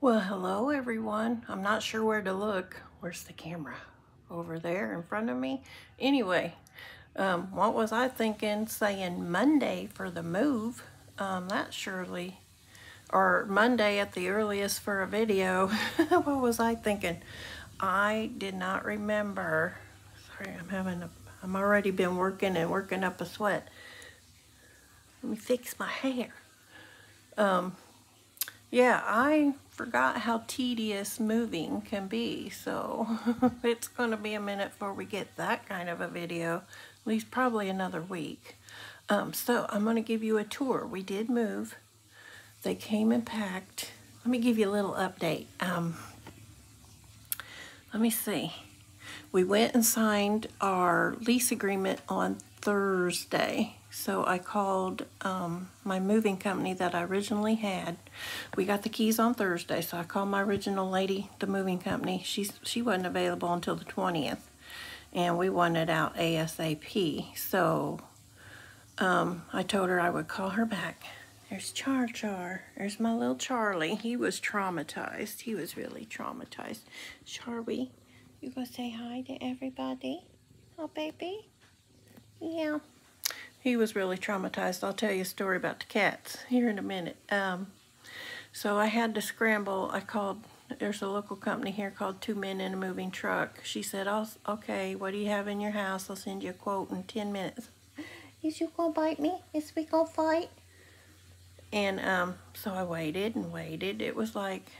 Well, hello everyone. I'm not sure where to look. Where's the camera? Over there in front of me? Anyway, um, what was I thinking saying Monday for the move? Um, that surely, or Monday at the earliest for a video. what was I thinking? I did not remember. Sorry, I'm having a, I'm already been working and working up a sweat. Let me fix my hair. Um, yeah, I forgot how tedious moving can be, so it's going to be a minute before we get that kind of a video, at least probably another week. Um, so I'm going to give you a tour. We did move. They came and packed. Let me give you a little update. Um, let me see. We went and signed our lease agreement on Thursday. So I called um, my moving company that I originally had. We got the keys on Thursday, so I called my original lady, the moving company. She's, she wasn't available until the 20th, and we wanted out ASAP. So um, I told her I would call her back. There's Char Char. There's my little Charlie. He was traumatized. He was really traumatized. Charlie, you gonna say hi to everybody? Oh, baby? Yeah. He was really traumatized. I'll tell you a story about the cats here in a minute. Um, so I had to scramble. I called, there's a local company here called Two Men in a Moving Truck. She said, oh, okay, what do you have in your house? I'll send you a quote in 10 minutes. Is you gonna bite me? Is we gonna fight? And um, so I waited and waited. It was like,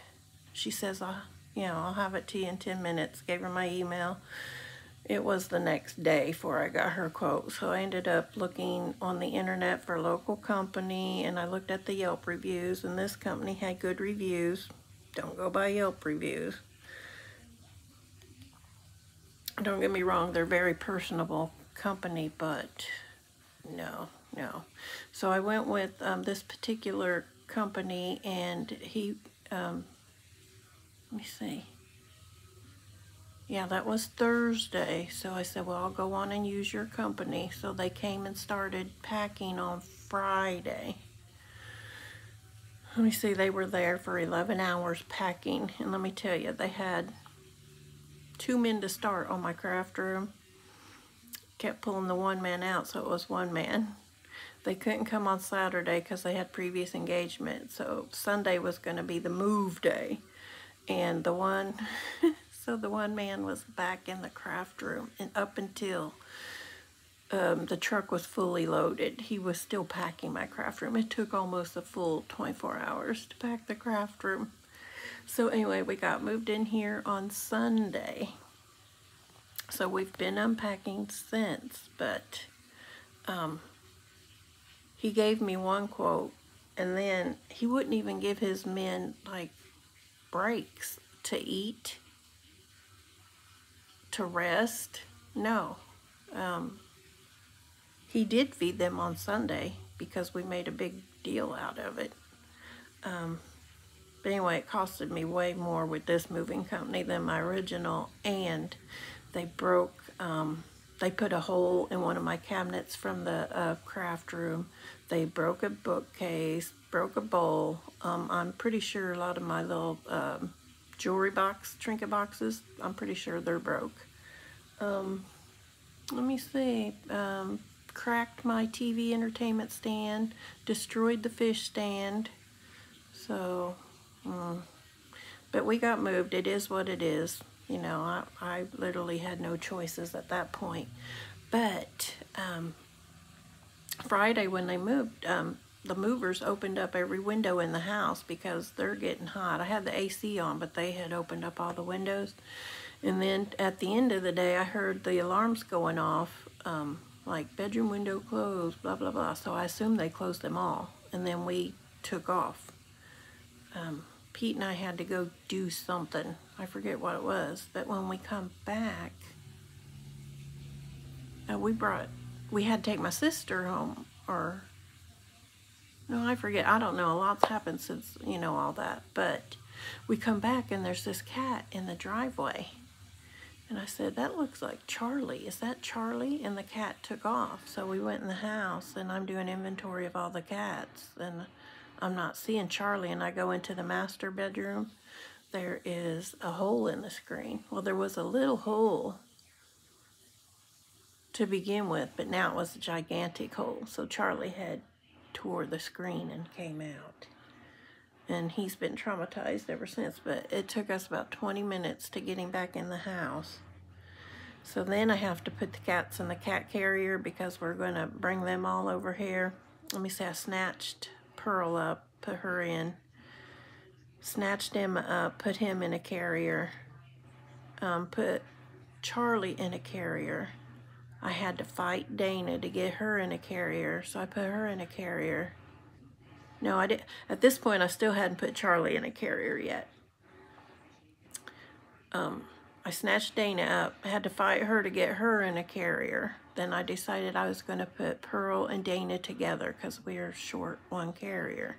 she says, I'll, you know, I'll have it to you in 10 minutes. Gave her my email it was the next day before I got her quote. So I ended up looking on the internet for a local company and I looked at the Yelp reviews and this company had good reviews. Don't go by Yelp reviews. Don't get me wrong, they're very personable company, but no, no. So I went with um, this particular company and he, um, let me see. Yeah, that was Thursday. So I said, well, I'll go on and use your company. So they came and started packing on Friday. Let me see, they were there for 11 hours packing. And let me tell you, they had two men to start on my craft room. Kept pulling the one man out, so it was one man. They couldn't come on Saturday because they had previous engagement. So Sunday was going to be the move day. And the one... So the one man was back in the craft room and up until um, the truck was fully loaded, he was still packing my craft room. It took almost a full 24 hours to pack the craft room. So anyway, we got moved in here on Sunday. So we've been unpacking since, but um, he gave me one quote and then he wouldn't even give his men like breaks to eat to rest. No. Um, he did feed them on Sunday because we made a big deal out of it. Um, but anyway, it costed me way more with this moving company than my original. And they broke, um, they put a hole in one of my cabinets from the uh, craft room. They broke a bookcase, broke a bowl. Um, I'm pretty sure a lot of my little um, jewelry box, trinket boxes, I'm pretty sure they're broke. Um, let me see, um, cracked my TV entertainment stand, destroyed the fish stand, so, um, but we got moved. It is what it is. You know, I, I literally had no choices at that point. But um, Friday when they moved, um, the movers opened up every window in the house because they're getting hot. I had the AC on, but they had opened up all the windows. And then at the end of the day, I heard the alarms going off, um, like bedroom window closed, blah, blah, blah. So I assumed they closed them all. And then we took off. Um, Pete and I had to go do something. I forget what it was. But when we come back, uh, we brought, we had to take my sister home or no, I forget. I don't know. A lot's happened since, you know, all that. But we come back and there's this cat in the driveway. And I said, that looks like Charlie. Is that Charlie? And the cat took off. So we went in the house and I'm doing inventory of all the cats. And I'm not seeing Charlie and I go into the master bedroom, there is a hole in the screen. Well, there was a little hole to begin with, but now it was a gigantic hole. So Charlie had tore the screen and came out. And he's been traumatized ever since, but it took us about 20 minutes to get him back in the house. So then I have to put the cats in the cat carrier because we're going to bring them all over here. Let me see, I snatched Pearl up, put her in, snatched him up, put him in a carrier, um, put Charlie in a carrier. I had to fight Dana to get her in a carrier, so I put her in a carrier. No, I did. At this point, I still hadn't put Charlie in a carrier yet. Um, I snatched Dana up. I had to fight her to get her in a carrier. Then I decided I was going to put Pearl and Dana together because we are short one carrier.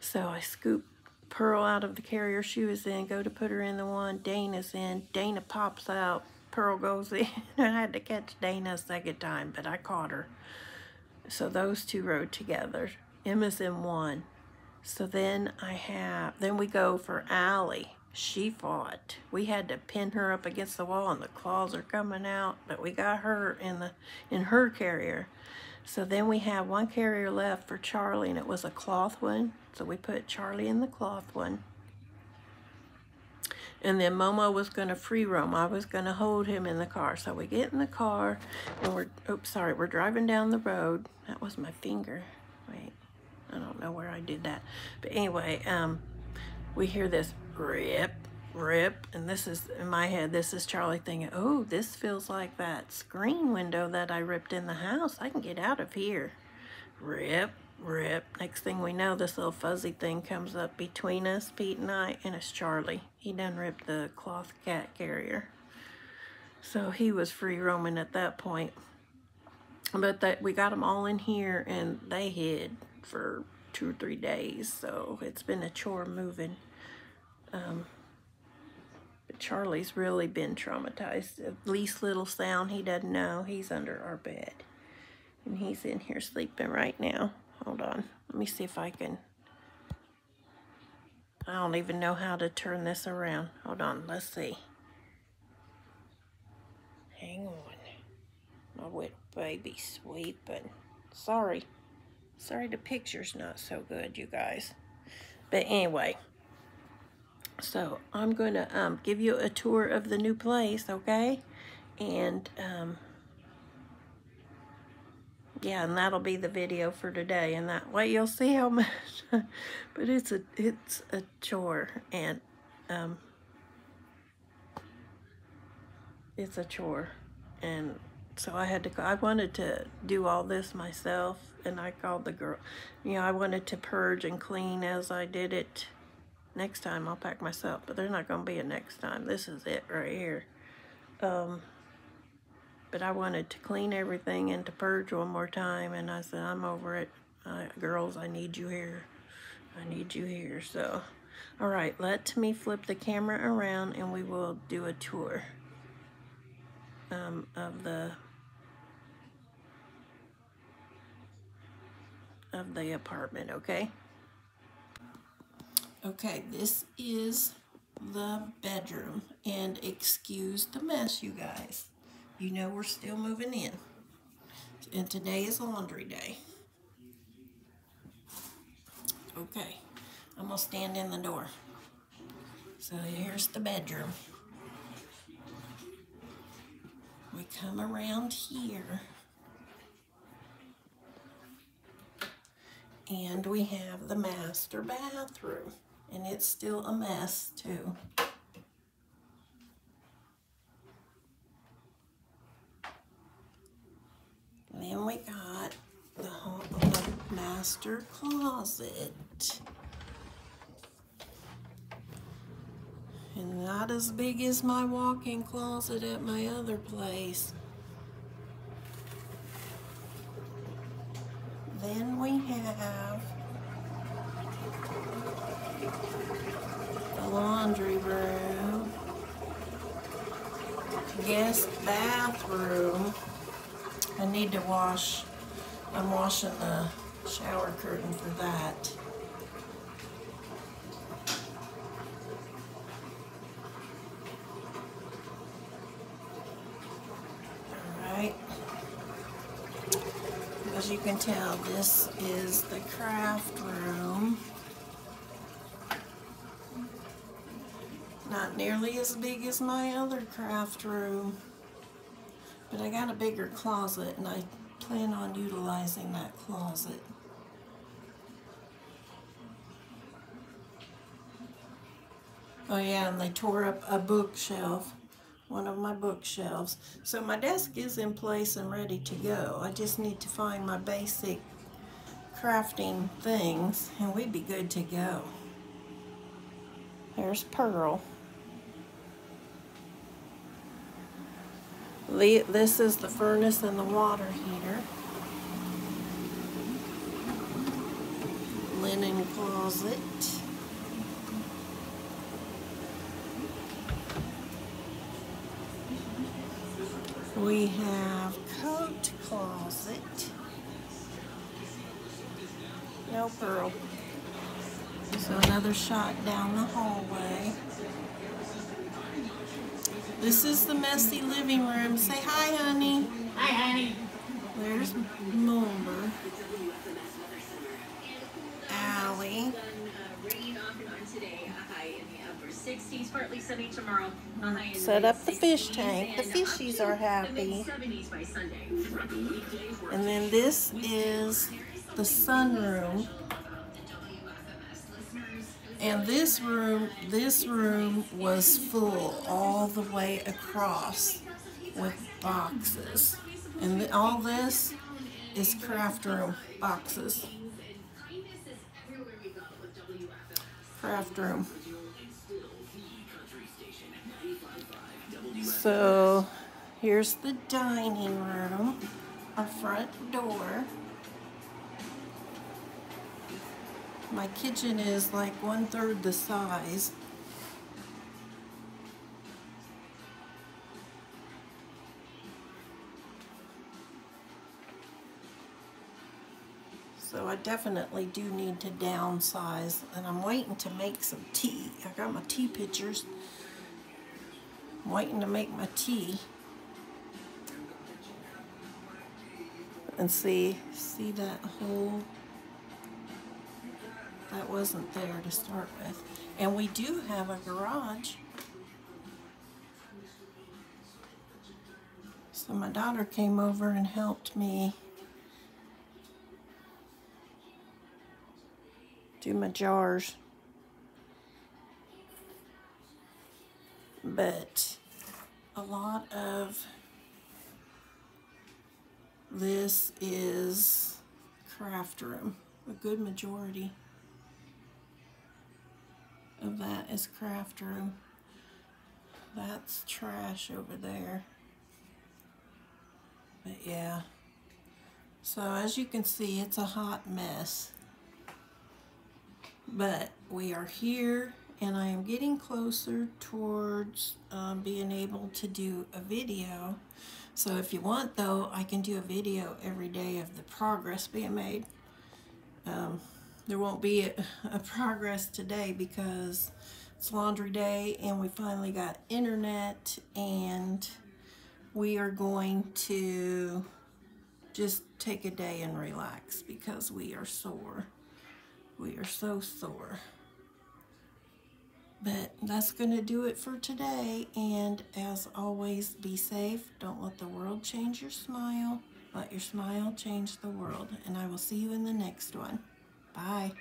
So I scooped Pearl out of the carrier she was in, go to put her in the one Dana's in. Dana pops out, Pearl goes in. I had to catch Dana a second time, but I caught her. So those two rode together. Emma's in one. So then I have, then we go for Allie. She fought. We had to pin her up against the wall and the claws are coming out, but we got her in the in her carrier. So then we have one carrier left for Charlie and it was a cloth one. So we put Charlie in the cloth one. And then Momo was going to free roam. I was going to hold him in the car. So we get in the car and we're, oops, sorry, we're driving down the road. That was my finger. Wait. I don't know where I did that. But anyway, um, we hear this rip, rip, and this is, in my head, this is Charlie thinking, oh, this feels like that screen window that I ripped in the house. I can get out of here. Rip, rip. Next thing we know, this little fuzzy thing comes up between us, Pete and I, and it's Charlie. He done ripped the cloth cat carrier. So he was free roaming at that point. But that we got them all in here and they hid for two or three days, so it's been a chore moving. Um, but Charlie's really been traumatized. The least little sound he doesn't know, he's under our bed. And he's in here sleeping right now. Hold on. Let me see if I can... I don't even know how to turn this around. Hold on. Let's see. Hang on. My wet baby sweeping. Sorry. Sorry the picture's not so good, you guys. But anyway, so I'm going to um, give you a tour of the new place, okay? And, um, yeah, and that'll be the video for today. And that way you'll see how much, but it's a, it's a chore. And, um, it's a chore. And so I had to, I wanted to do all this myself and I called the girl, you know, I wanted to purge and clean as I did it. Next time I'll pack myself, but there's not going to be a next time. This is it right here. Um, but I wanted to clean everything and to purge one more time, and I said, I'm over it. Girls, I need you here. I need you here, so. All right, let me flip the camera around and we will do a tour um, of the of the apartment, okay? Okay, this is the bedroom. And excuse the mess, you guys. You know we're still moving in. And today is laundry day. Okay, I'm going to stand in the door. So here's the bedroom. We come around here. And we have the master bathroom. And it's still a mess too. And then we got the, the master closet. And not as big as my walk-in closet at my other place. Then we have the laundry room, guest bathroom. I need to wash, I'm washing the shower curtain for that. you can tell, this is the craft room. Not nearly as big as my other craft room. But I got a bigger closet and I plan on utilizing that closet. Oh yeah, and they tore up a bookshelf, one of my bookshelves. So my desk is in place and ready to go. I just need to find my basic crafting things and we'd be good to go. There's Pearl. This is the furnace and the water heater. Linen closet. We have coat closet. No pearl. So another shot down the hallway. This is the messy living room. Say hi, honey. Hi, honey. There's Moomber. Allie. 60s, partly sunny tomorrow. Mm-hmm. Set up the fish tank. The fishies are happy. And then this is the sunroom. And this room, this room was full all the way across with boxes. And all this is craft room boxes. Craft room. So here's the dining room, our front door. My kitchen is like one third the size. So I definitely do need to downsize and I'm waiting to make some tea. I got my tea pitchers. I'm waiting to make my tea. And see, see that hole? That wasn't there to start with. And we do have a garage. So my daughter came over and helped me do my jars. But a lot of this is craft room, a good majority of that is craft room. That's trash over there. But yeah. So as you can see, it's a hot mess. But we are here and I am getting closer towards um, being able to do a video. So if you want though, I can do a video every day of the progress being made. Um, there won't be a, a progress today because it's laundry day and we finally got internet and we are going to just take a day and relax because we are sore. We are so sore. But that's going to do it for today. And as always, be safe. Don't let the world change your smile. Let your smile change the world. And I will see you in the next one. Bye.